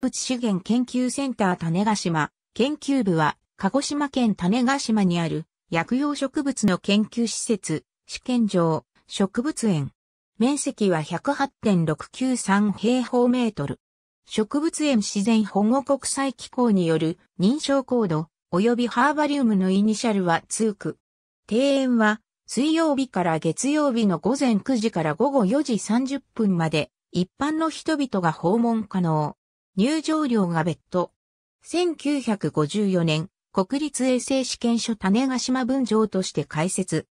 物資源研究センター種ヶ島研究部は、鹿児島県種ヶ島にある薬用植物の研究施設、試験場、植物園。面積は108.693平方メートル。植物園自然保護国際機構による認証コード及びハーバリウムのイニシャルは通区。庭園は水曜日から月曜日の午前9時から午後4時30分まで一般の人々が訪問可能。入場料が別途。1954年、国立衛生試験所種ヶ島分場として開設。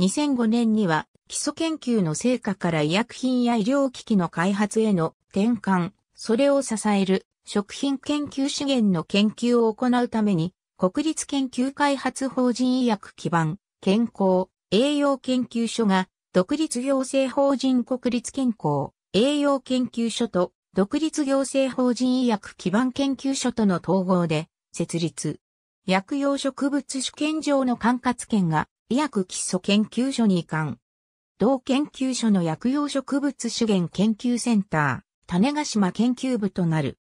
2005年には基礎研究の成果から医薬品や医療機器の開発への転換、それを支える食品研究資源の研究を行うために、国立研究開発法人医薬基盤、健康、栄養研究所が、独立行政法人国立健康、栄養研究所と独立行政法人医薬基盤研究所との統合で設立。薬用植物主権上の管轄権が医薬基礎研究所に移管。同研究所の薬用植物資源研究センター、種ヶ島研究部となる。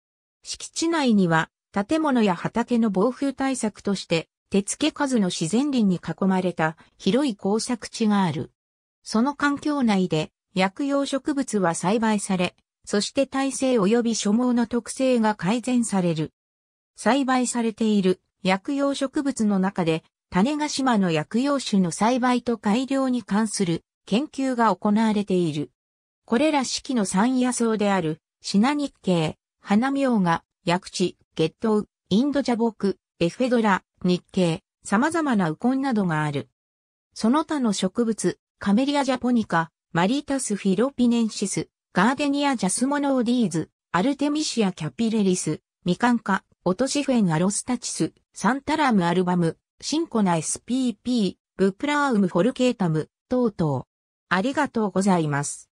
敷地内には建物や畑の暴風対策として手付け数の自然林に囲まれた広い工作地がある。その環境内で薬用植物は栽培され、そして耐性及び所毛の特性が改善される。栽培されている薬用植物の中で、種ヶ島の薬用種の栽培と改良に関する研究が行われている。これら四季の山野草である、シナ日系、花明が、薬地、月頭、インドジャボク、エフェドラ、日系、様々なウコンなどがある。その他の植物、カメリアジャポニカ、マリータスフィロピネンシス、ガーデニアジャスモノオディーズ、アルテミシアキャピレリス、ミカンカ、オトシフェンアロスタチス、サンタラムアルバム、シンコナ SPP、ブプラーウムフォルケータム、等々。ありがとうございます。